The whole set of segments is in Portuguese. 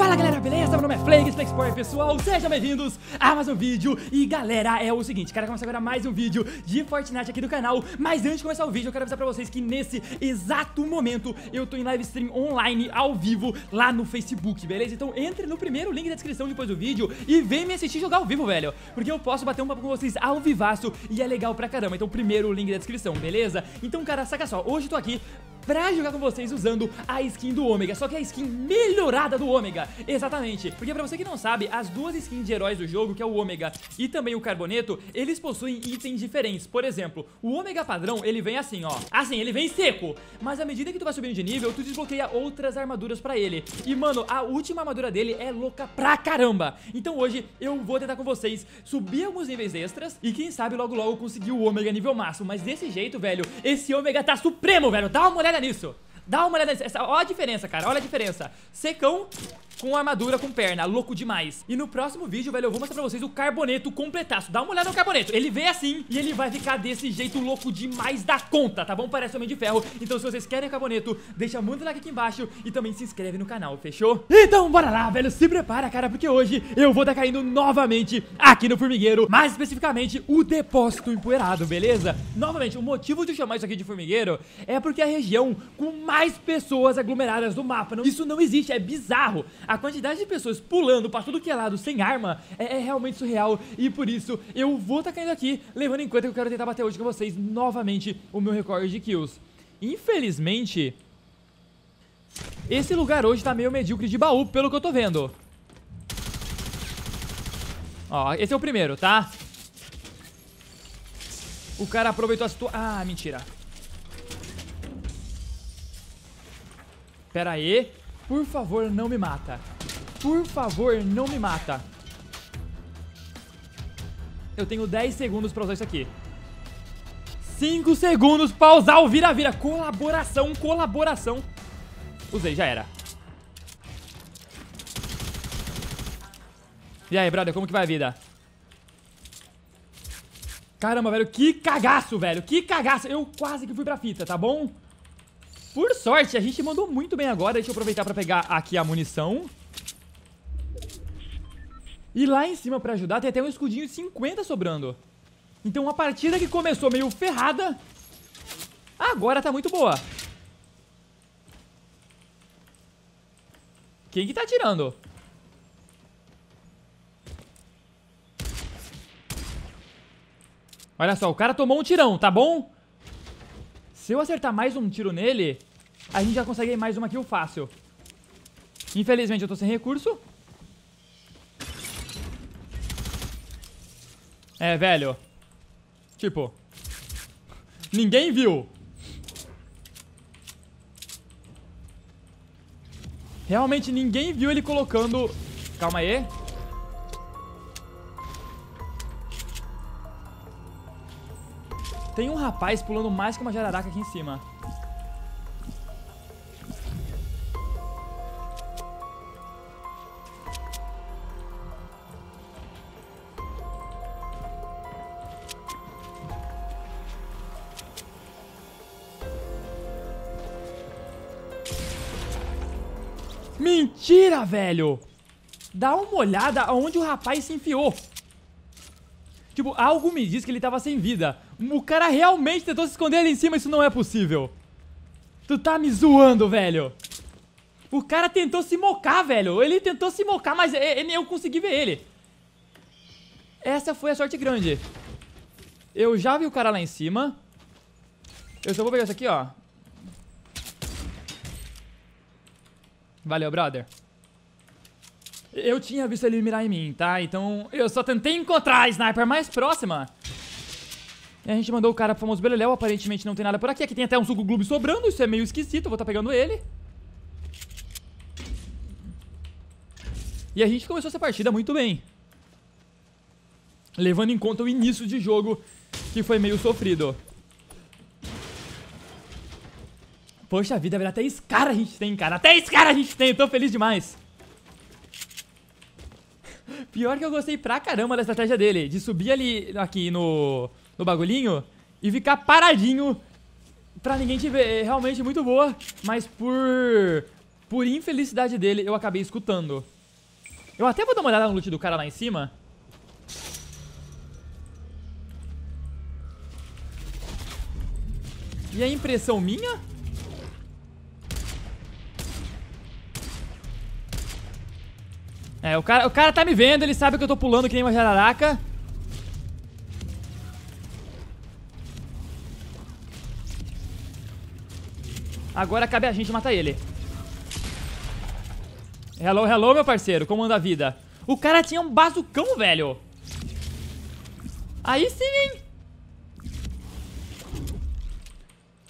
Fala galera, beleza? Meu nome é Flakes, Flexport pessoal, sejam bem-vindos a mais um vídeo E galera, é o seguinte, quero começar agora mais um vídeo de Fortnite aqui do canal Mas antes de começar o vídeo, eu quero avisar pra vocês que nesse exato momento Eu tô em live stream online, ao vivo, lá no Facebook, beleza? Então entre no primeiro link da descrição depois do vídeo E vem me assistir jogar ao vivo, velho Porque eu posso bater um papo com vocês ao vivaço E é legal pra caramba, então primeiro link da descrição, beleza? Então cara, saca só, hoje eu tô aqui pra jogar com vocês usando a skin do Ômega Só que a skin melhorada do Ômega Exatamente, porque pra você que não sabe, as duas skins de heróis do jogo, que é o Ômega e também o Carboneto Eles possuem itens diferentes. Por exemplo, o Ômega padrão, ele vem assim, ó. Assim, ele vem seco. Mas à medida que tu vai subindo de nível, tu desbloqueia outras armaduras pra ele. E mano, a última armadura dele é louca pra caramba. Então hoje eu vou tentar com vocês subir alguns níveis extras E quem sabe logo logo conseguir o Ômega nível máximo. Mas desse jeito, velho, esse Ômega tá supremo, velho. Dá uma olhada nisso. Dá uma olhada nisso. Olha a diferença, cara. Olha a diferença. Secão com armadura com perna, louco demais. E no próximo vídeo, velho, eu vou mostrar pra vocês o carboneto completaço. Dá uma olhada no carboneto. Ele vem assim e ele vai ficar desse jeito louco demais da conta, tá bom? Parece Homem de Ferro. Então se vocês querem o carboneto, deixa muito like aqui embaixo e também se inscreve no canal, fechou? Então bora lá, velho, se prepara, cara, porque hoje eu vou estar tá caindo novamente aqui no formigueiro, mais especificamente o depósito empoeirado, beleza? Novamente, o motivo de eu chamar isso aqui de formigueiro é porque é a região com mais pessoas aglomeradas do mapa. Não, isso não existe, é bizarro. A quantidade de pessoas pulando pra tudo que é lado sem arma é, é realmente surreal. E por isso eu vou estar tá caindo aqui, levando em conta que eu quero tentar bater hoje com vocês novamente o meu recorde de kills. Infelizmente, esse lugar hoje tá meio medíocre de baú, pelo que eu tô vendo. Ó, esse é o primeiro, tá? O cara aproveitou a situação... Ah, mentira. Pera aí. Por favor, não me mata. Por favor, não me mata. Eu tenho 10 segundos pra usar isso aqui. 5 segundos pra usar o vira-vira. Colaboração, colaboração. Usei, já era. E aí, brother, como que vai a vida? Caramba, velho, que cagaço, velho. Que cagaço. Eu quase que fui pra fita, tá bom? Por sorte, a gente mandou muito bem agora. Deixa eu aproveitar pra pegar aqui a munição. E lá em cima pra ajudar tem até um escudinho de 50 sobrando. Então uma partida que começou meio ferrada, agora tá muito boa. Quem que tá atirando? Olha só, o cara tomou um tirão, tá bom? Se eu acertar mais um tiro nele, a gente já consegue mais uma kill fácil. Infelizmente eu tô sem recurso. É, velho. Tipo. Ninguém viu. Realmente ninguém viu ele colocando... Calma aí. Tem um rapaz pulando mais que uma jararaca aqui em cima. Mentira, velho! Dá uma olhada aonde o rapaz se enfiou. Tipo, algo me diz que ele tava sem vida. O cara realmente tentou se esconder ali em cima, isso não é possível. Tu tá me zoando, velho. O cara tentou se mocar, velho. Ele tentou se mocar, mas eu consegui ver ele. Essa foi a sorte grande. Eu já vi o cara lá em cima. Eu só vou pegar isso aqui, ó. Valeu, brother. Eu tinha visto ele mirar em mim, tá? Então eu só tentei encontrar a sniper mais próxima. E a gente mandou o cara pro famoso Beleléu. Aparentemente não tem nada por aqui. Aqui tem até um suco gloob sobrando. Isso é meio esquisito. Eu vou estar tá pegando ele. E a gente começou essa partida muito bem. Levando em conta o início de jogo, que foi meio sofrido. Poxa vida, velho. Até Scar a gente tem, cara. Até Scar a gente tem. Eu tô feliz demais. Pior que eu gostei pra caramba da estratégia dele. De subir ali, aqui no, no bagulhinho e ficar paradinho pra ninguém te ver. É realmente muito boa, mas por Por infelicidade dele, eu acabei escutando. Eu até vou dar uma olhada no loot do cara lá em cima. E a impressão minha? É, o cara, o cara tá me vendo, ele sabe que eu tô pulando que nem uma jararaca. Agora cabe a gente matar ele. Hello, hello, meu parceiro. Como anda a vida? O cara tinha um bazucão, velho. Aí sim, hein?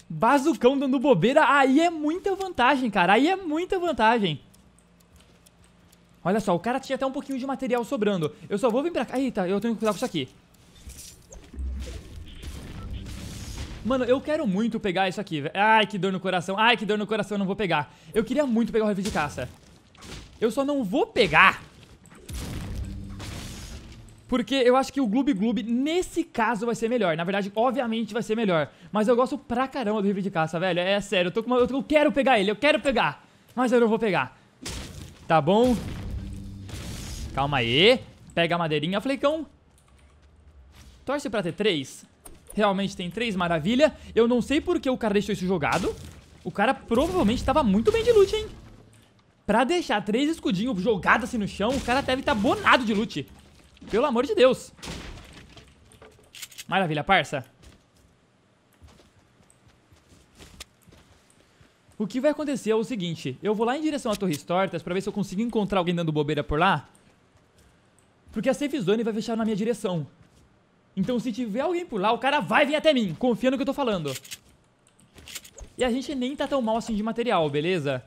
Bazucão dando bobeira. Aí é muita vantagem, cara. Aí é muita vantagem. Olha só, o cara tinha até um pouquinho de material sobrando. Eu só vou vir pra cá. Eita, eu tenho que cuidar com isso aqui. Mano, eu quero muito pegar isso aqui. Ai, que dor no coração. Ai, que dor no coração, eu não vou pegar. Eu queria muito pegar o review de caça. Eu só não vou pegar. Porque eu acho que o Gloob Gloob, nesse caso, vai ser melhor. Na verdade, obviamente vai ser melhor. Mas eu gosto pra caramba do review de caça, velho. É sério, eu, tô uma... eu quero pegar ele, eu quero pegar. Mas eu não vou pegar. Tá bom? Calma aí. Pega a madeirinha, flecão. Torce pra ter três. Realmente tem três, maravilha. Eu não sei por que o cara deixou isso jogado. O cara provavelmente tava muito bem de loot, hein? Pra deixar três escudinhos jogados assim no chão, o cara deve estar tá bonado de loot. Pelo amor de Deus. Maravilha, parça. O que vai acontecer é o seguinte, eu vou lá em direção à Torres Tortas pra ver se eu consigo encontrar alguém dando bobeira por lá. Porque a safe zone vai fechar na minha direção. Então se tiver alguém por lá, o cara vai vir até mim, confia no que eu tô falando. E a gente nem tá tão mal assim de material, beleza?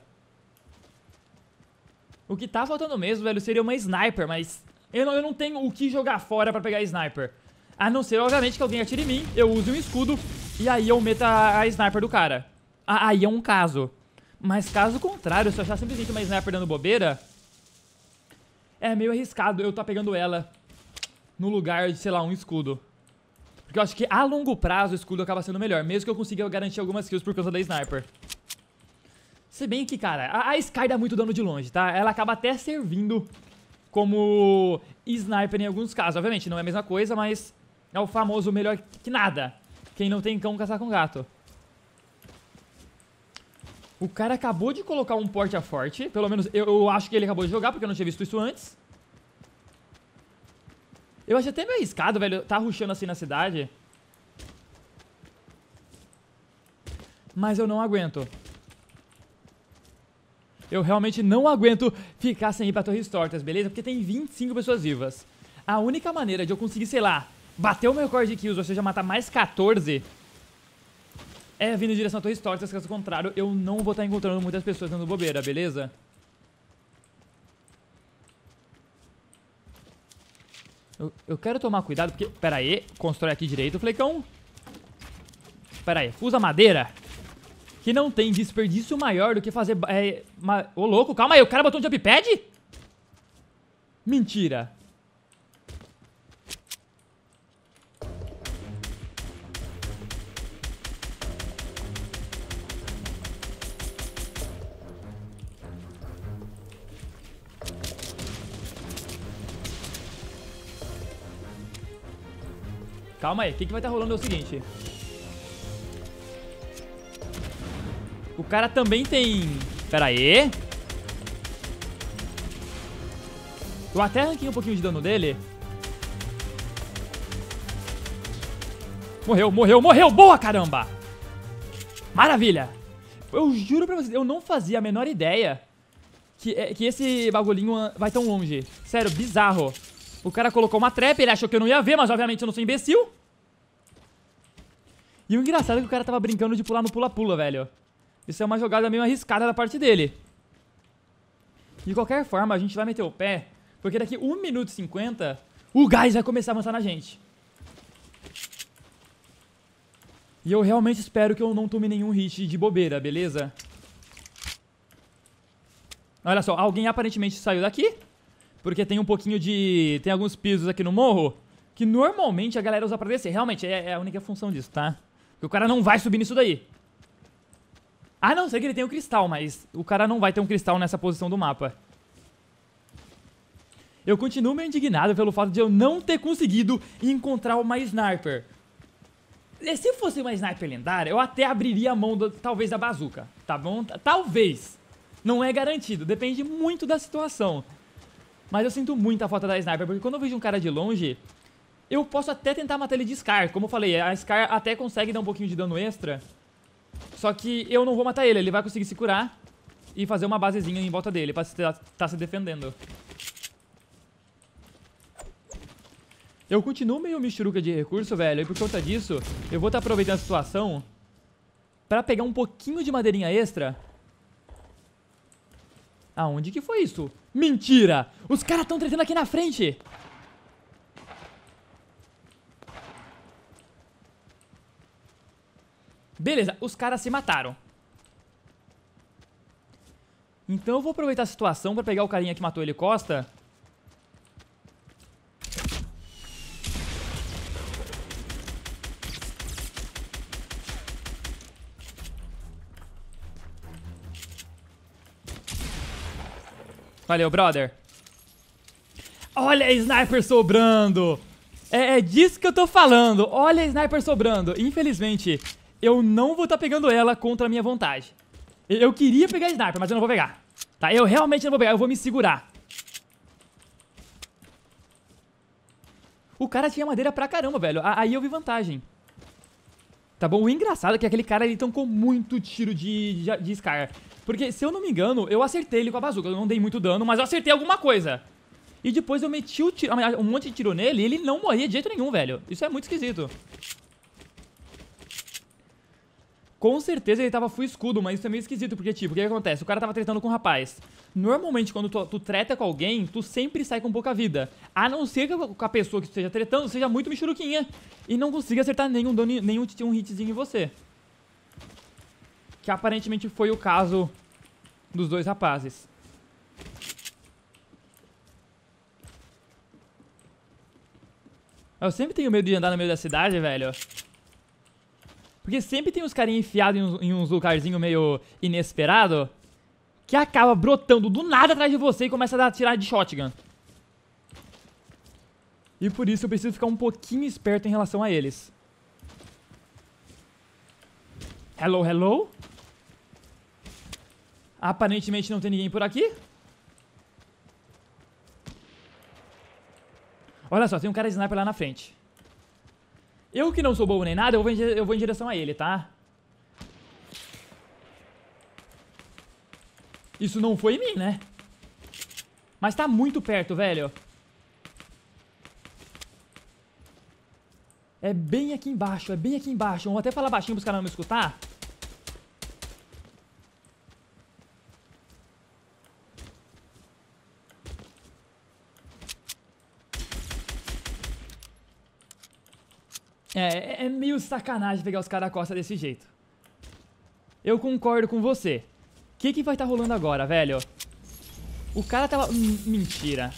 O que tá faltando mesmo, velho, seria uma sniper, mas eu não, eu não tenho o que jogar fora pra pegar sniper. A não ser, obviamente, que alguém atire em mim, eu use um escudo e aí eu meta a, a sniper do cara. Aí é um caso. Mas caso contrário, se eu achar simplesmente uma sniper dando bobeira, é meio arriscado eu tá pegando ela no lugar de, sei lá, um escudo. Porque eu acho que a longo prazo o escudo acaba sendo melhor, mesmo que eu consiga garantir algumas kills por causa da sniper. Se bem que, cara, a, a Sky dá muito dano de longe, tá? Ela acaba até servindo como sniper em alguns casos. Obviamente, não é a mesma coisa, mas é o famoso melhor que nada. Quem não tem cão, caçar com gato. O cara acabou de colocar um porte a forte. Pelo menos eu, eu, acho que ele acabou de jogar, porque eu não tinha visto isso antes. Eu achei até meio arriscado, velho, tá rushando assim na cidade. Mas eu não aguento. Eu realmente não aguento ficar sem ir pra Torres Tortas, beleza? Porque tem 25 pessoas vivas. A única maneira de eu conseguir, sei lá, bater o meu recorde de kills, ou seja, matar mais 14, é vindo em direção a Torres Tortas, caso contrário, eu não vou estar encontrando muitas pessoas dando bobeira, beleza? Eu, eu quero tomar cuidado, porque... Pera aí, constrói aqui direito, Flecão. Pera aí, usa madeira que não tem desperdício maior do que fazer... É, ma... Ô, louco, calma aí, o cara botou um jump pad? Mentira. Calma aí, o que, que vai estar tá rolando é o seguinte. O cara também tem... Pera aí. Eu até arranquei um pouquinho de dano dele. Morreu, morreu, morreu! Boa, caramba! Maravilha! Eu juro pra vocês, eu não fazia a menor ideia que, é, que esse bagulhinho vai tão longe. Sério, bizarro. O cara colocou uma trap, ele achou que eu não ia ver, mas obviamente eu não sou imbecil. E o engraçado é que o cara tava brincando de pular no pula-pula, velho. Isso é uma jogada meio arriscada da parte dele. De qualquer forma, a gente vai meter o pé, porque daqui 1 minuto e 50, o gás vai começar a avançar na gente. E eu realmente espero que eu não tome nenhum hit de bobeira, beleza? Olha só, alguém aparentemente saiu daqui, porque tem um pouquinho de... tem alguns pisos aqui no morro, que normalmente a galera usa pra descer. Realmente, é, é a única função disso, tá? Porque o cara não vai subir nisso daí. A não ser que ele tenha um cristal, mas o cara não vai ter um cristal nessa posição do mapa. Eu continuo meio indignado pelo fato de eu não ter conseguido encontrar uma sniper. Se fosse uma sniper lendária, eu até abriria a mão, do, talvez, da bazuca, tá bom? Talvez. Não é garantido, depende muito da situação. Mas eu sinto muita falta da sniper, porque quando eu vejo um cara de longe, eu posso até tentar matar ele de Scar. Como eu falei, a Scar até consegue dar um pouquinho de dano extra. Só que eu não vou matar ele, ele vai conseguir se curar e fazer uma basezinha em volta dele pra estar tá se defendendo. Eu continuo meio michuruca de recurso, velho, e por conta disso, eu vou estar tá aproveitando a situação pra pegar um pouquinho de madeirinha extra. Aonde que foi isso? Mentira! Os caras estão tretando aqui na frente! Beleza, os caras se mataram. Então eu vou aproveitar a situação pra pegar o carinha que matou ele Costa. Valeu, brother. Olha a sniper sobrando. É, é disso que eu tô falando. Olha a sniper sobrando. Infelizmente, eu não vou estar tá pegando ela contra a minha vontade. Eu queria pegar a sniper, mas eu não vou pegar. Tá? Eu realmente não vou pegar, eu vou me segurar. O cara tinha madeira pra caramba, velho. Aí eu vi vantagem. Tá bom? O engraçado é que aquele cara ele tancou muito tiro de, de, de Scar. Porque, se eu não me engano, eu acertei ele com a bazuca. Eu não dei muito dano, mas eu acertei alguma coisa. E depois eu meti o tiro, um monte de tiro nele e ele não morria de jeito nenhum, velho. Isso é muito esquisito. Com certeza ele tava full escudo, mas isso é meio esquisito, porque, tipo, o que, que acontece? O cara tava tretando com um rapaz. Normalmente, quando tu, tu, treta com alguém, tu sempre sai com pouca vida. A não ser que a pessoa que esteja tretando seja muito michuruquinha e não consiga acertar nenhum, dano, nenhum um hitzinho em você. Que aparentemente foi o caso dos dois rapazes. Eu sempre tenho medo de andar no meio da cidade, velho. Porque sempre tem uns carinhos enfiados em uns, lugarzinhos meio inesperado que acaba brotando do nada atrás de você e começa a dar, de shotgun. E por isso eu preciso ficar um pouquinho esperto em relação a eles. Hello, hello? Aparentemente não tem ninguém por aqui. Olha só, tem um cara de sniper lá na frente. Eu que não sou bobo nem nada, eu vou em, eu vou em direção a ele, tá? Isso não foi em mim, né? Mas tá muito perto, velho. É bem aqui embaixo, é bem aqui embaixo. Vamos até falar baixinho pros caras não me escutar. É, é meio sacanagem pegar os caras da costa desse jeito. Eu concordo com você. O que, que vai estar tá rolando agora, velho? O cara tava... Hum, mentira.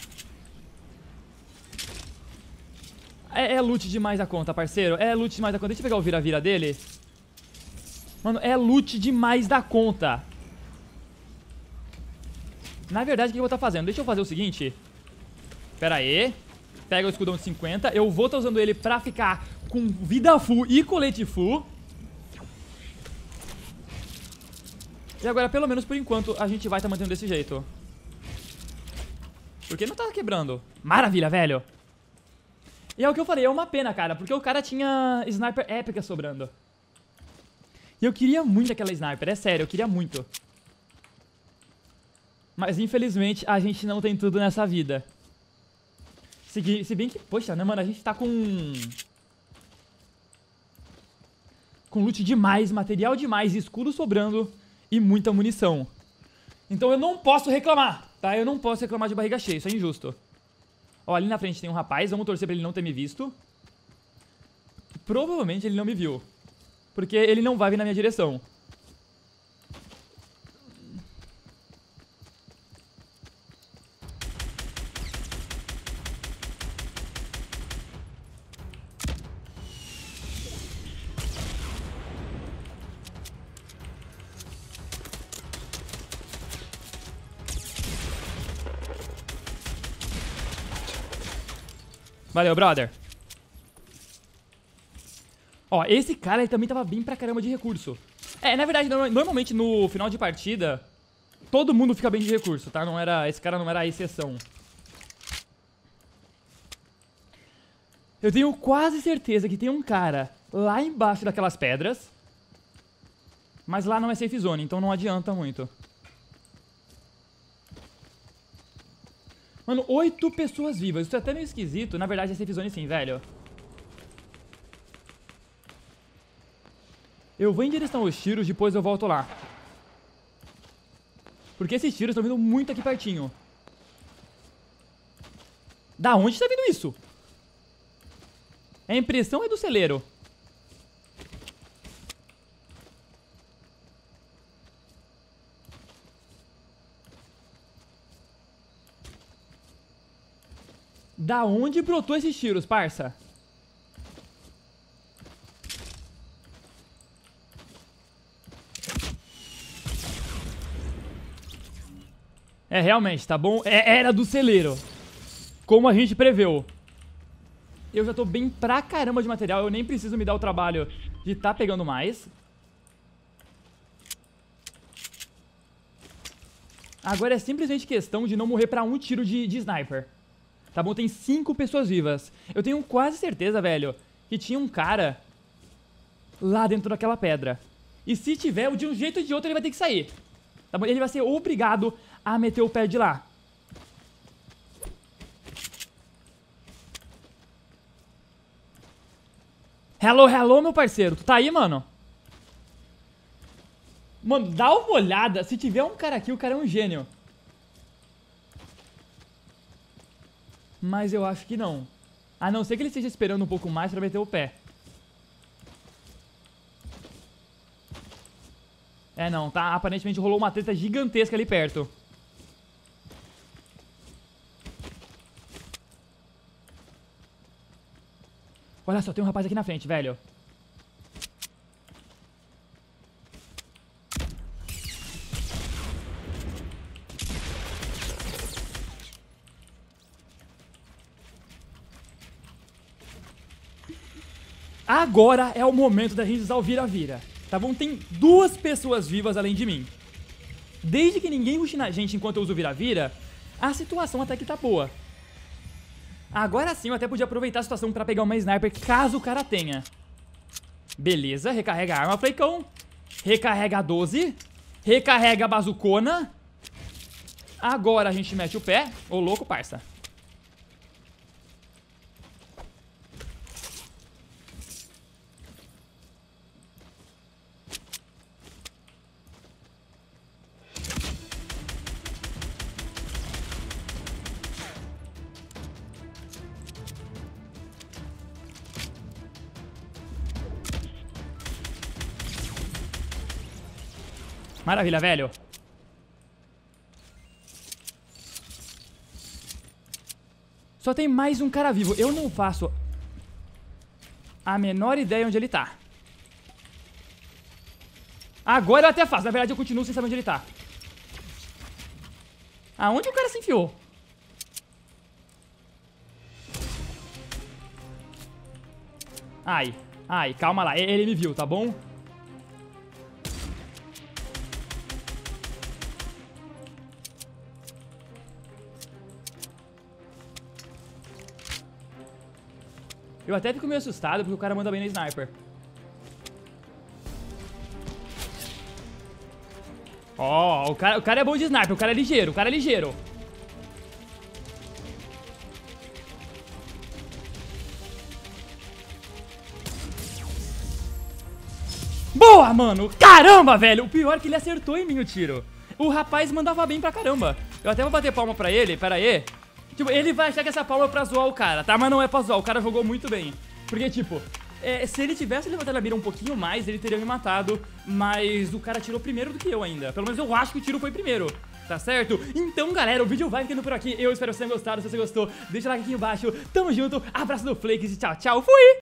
É, é loot demais a conta, parceiro. É loot demais da conta. Deixa eu pegar o vira-vira dele. Mano, é loot demais da conta. Na verdade, o que eu vou estar tá fazendo? Deixa eu fazer o seguinte. Pera aí. Pega o escudão de 50. Eu vou estar tá usando ele pra ficar com vida full e colete full. E agora, pelo menos por enquanto, a gente vai estar tá mantendo desse jeito. Porque não tá quebrando. Maravilha, velho. E é o que eu falei, é uma pena, cara, porque o cara tinha sniper épica sobrando. E eu queria muito aquela sniper, é sério, eu queria muito. Mas infelizmente a gente não tem tudo nessa vida. Se, se bem que, poxa, né, mano, a gente tá com com loot demais, material demais, escudo sobrando e muita munição. Então eu não posso reclamar, tá? Eu não posso reclamar de barriga cheia, isso é injusto. Ó, ali na frente tem um rapaz, vamos torcer pra ele não ter me visto. Provavelmente ele não me viu. Porque ele não vai vir na minha direção. Valeu, brother. Ó, esse cara ele também tava bem pra caramba de recurso. É, na verdade, normalmente no final de partida, todo mundo fica bem de recurso, tá? Não era, esse cara não era a exceção. Eu tenho quase certeza que tem um cara lá embaixo daquelas pedras. Mas lá não é safe zone, então não adianta muito. Mano, oito pessoas vivas. Isso é até meio esquisito. Na verdade é safe zone sim, velho. Eu vou em direção aos tiros, depois eu volto lá. Porque esses tiros estão vindo muito aqui pertinho. Da onde está vindo isso? É impressão é do celeiro? Da onde brotou esses tiros, parça? É, realmente, tá bom? É, era do celeiro. Como a gente preveu. Eu já tô bem pra caramba de material. Eu nem preciso me dar o trabalho de tá pegando mais. Agora é simplesmente questão de não morrer pra um tiro de, de sniper. Tá bom? Tem cinco pessoas vivas. Eu tenho quase certeza, velho, que tinha um cara lá dentro daquela pedra. E se tiver, de um jeito ou de outro ele vai ter que sair. Tá bom? Ele vai ser obrigado a meter o pé de lá. Hello, hello, meu parceiro. Tu tá aí, mano? Mano, dá uma olhada. Se tiver um cara aqui, o cara é um gênio. Mas eu acho que não. A não ser que ele esteja esperando um pouco mais pra meter o pé. É, não, tá? Aparentemente rolou uma treta gigantesca ali perto. Olha só, tem um rapaz aqui na frente, velho. Agora é o momento da gente usar o vira-vira. Tá bom? Tem duas pessoas vivas além de mim. Desde que ninguém ruxe na gente enquanto eu uso vira-vira, a situação até que tá boa. Agora sim eu até podia aproveitar a situação pra pegar uma sniper caso o cara tenha. Beleza, recarrega a arma, Fleicão. Recarrega a 12. Recarrega a bazucona. Agora a gente mete o pé. Ô, louco, parça. Maravilha, velho. Só tem mais um cara vivo. Eu não faço a menor ideia onde ele tá. Agora eu até faço. Na verdade, eu continuo sem saber onde ele tá. Aonde o cara se enfiou? Ai, ai, calma lá. Ele me viu, tá bom? Eu até fico meio assustado porque o cara manda bem no sniper. Ó, oh, o, cara, o cara é bom de sniper, o cara é ligeiro, o cara é ligeiro. Boa, mano! Caramba, velho! O pior é que ele acertou em mim o tiro. O rapaz mandava bem pra caramba. Eu até vou bater palma pra ele, pera aí. Tipo, ele vai achar que essa palma é pra zoar o cara, tá? Mas não é pra zoar, o cara jogou muito bem. Porque, tipo, é, se ele tivesse levantado a mira um pouquinho mais, ele teria me matado. Mas o cara tirou primeiro do que eu ainda. Pelo menos eu acho que o tiro foi primeiro. Tá certo? Então, galera, o vídeo vai ficando por aqui. Eu espero que vocês tenham gostado. Se você gostou, deixa o like aqui embaixo. Tamo junto. Abraço do Flakes e tchau, tchau. Fui!